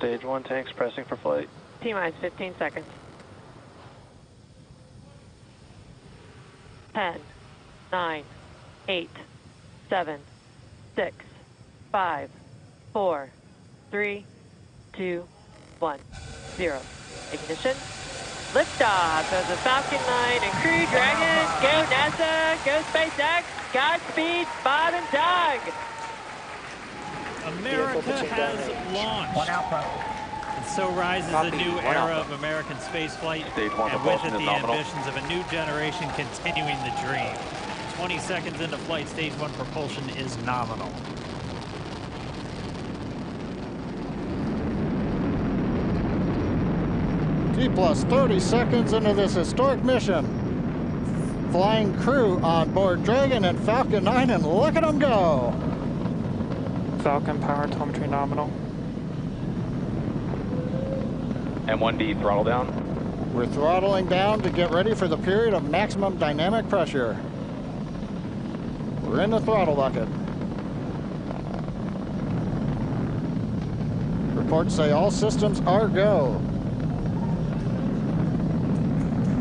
Stage 1 tanks pressing for flight. T minus 15 seconds. 10, 9, 8, 7, 6, 5, 4, 3, 2, 1, 0. Ignition. Liftoff of the Falcon 9 and Crew Dragon. Go NASA, go SpaceX, Godspeed, Bob and Doug. America has launched. One Alpha. And so rises Copy. a new One era Alpha. of American spaceflight, Stage one and with propulsion it is the nominal. ambitions of a new generation continuing the dream. 20 seconds into flight, stage one propulsion is nominal. T plus 30 seconds into this historic mission. Flying crew on board Dragon and Falcon 9, and look at them go. Falcon power telemetry nominal. M1D throttle down. We're throttling down to get ready for the period of maximum dynamic pressure. We're in the throttle bucket. Reports say all systems are go.